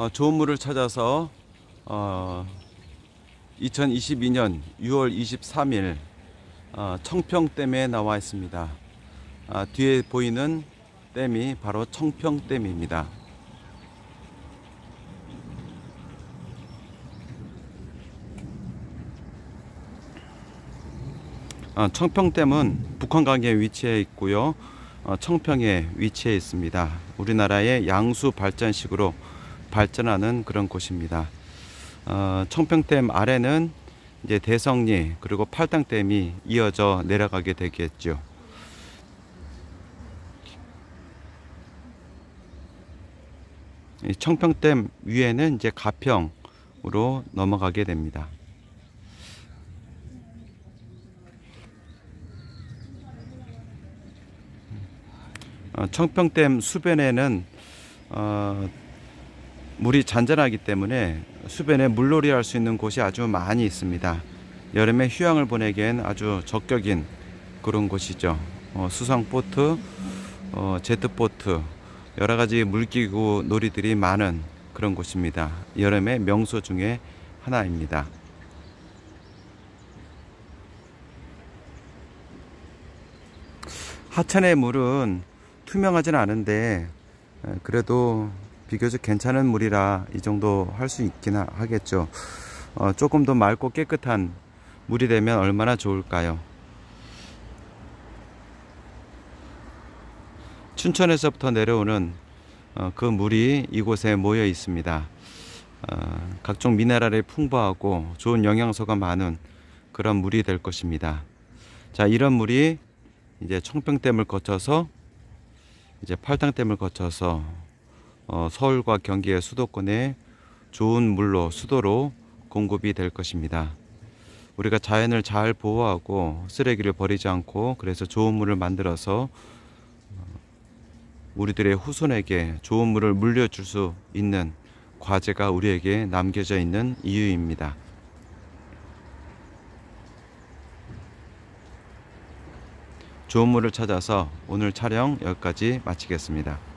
어, 좋은 물을 찾아서 어, 2022년 6월 23일 어, 청평댐에 나와 있습니다. 아, 뒤에 보이는 댐이 바로 청평댐입니다. 어, 청평댐은 북한강에 위치해 있고요. 어, 청평에 위치해 있습니다. 우리나라의 양수 발전식으로 발전하는 그런 곳입니다. 어, 청평댐 아래는 이제 대성리 그리고 팔당댐이 이어져 내려가게 되겠죠. 이 청평댐 위에는 이제 가평으로 넘어가게 됩니다. 어, 청평댐 수변에는 어, 물이 잔잔하기 때문에 수변에 물놀이 할 수 있는 곳이 아주 많이 있습니다. 여름에 휴양을 보내기엔 아주 적격인 그런 곳이죠. 어, 수상 보트, 어, 제트 보트, 여러 가지 물기구 놀이들이 많은 그런 곳입니다. 여름의 명소 중에 하나입니다. 하천의 물은 투명하진 않은데 그래도 비교적 괜찮은 물이라 이 정도 할 수 있긴 하겠죠. 어, 조금 더 맑고 깨끗한 물이 되면 얼마나 좋을까요? 춘천에서부터 내려오는 어, 그 물이 이곳에 모여 있습니다. 어, 각종 미네랄이 풍부하고 좋은 영양소가 많은 그런 물이 될 것입니다. 자, 이런 물이 이제 청평댐을 거쳐서 이제 팔당댐을 거쳐서 어, 서울과 경기의 수도권에 좋은 물로 수도로 공급이 될 것입니다. 우리가 자연을 잘 보호하고 쓰레기를 버리지 않고 그래서 좋은 물을 만들어서 우리들의 후손에게 좋은 물을 물려줄 수 있는 과제가 우리에게 남겨져 있는 이유입니다. 좋은 물을 찾아서 오늘 촬영 여기까지 마치겠습니다.